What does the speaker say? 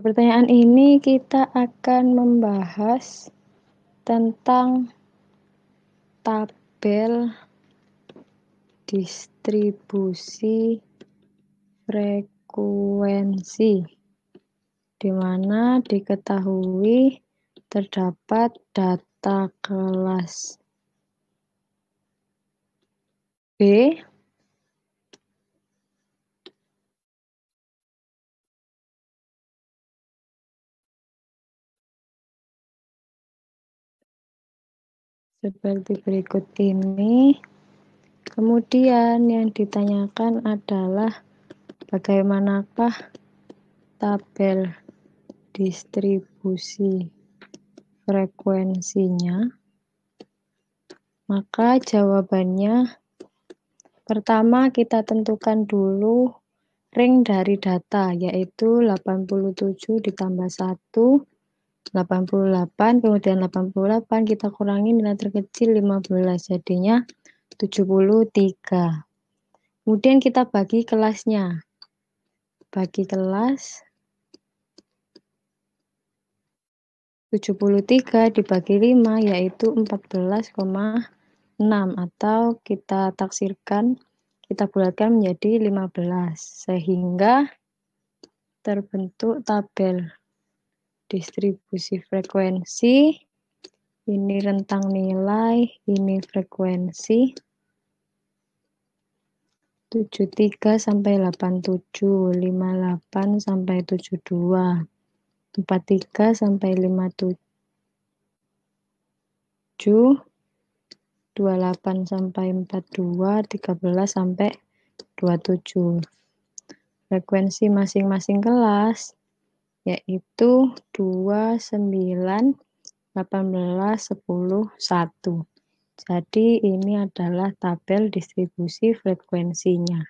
pertanyaan ini kita akan membahas tentang tabel distribusi frekuensi di mana diketahui terdapat data kelas B seperti berikut ini. Kemudian yang ditanyakan adalah bagaimanakah tabel distribusi frekuensinya? Maka jawabannya pertama kita tentukan dulu ring dari data yaitu 87 ditambah 1 88, kemudian 88 kita kurangi nilai terkecil 15, jadinya 73. Kemudian kita bagi kelasnya. Bagi kelas 73 dibagi 5 yaitu 14,6 atau kita taksirkan kita bulatkan menjadi 15 sehingga terbentuk tabel distribusi frekuensi, ini rentang nilai, ini frekuensi, 73 sampai 87, 58 sampai 72, 43 sampai 57, 28 sampai 42, 13 sampai 27. Frekuensi masing-masing kelas yaitu 29, 18, 10, 1. Jadi ini adalah tabel distribusi frekuensinya.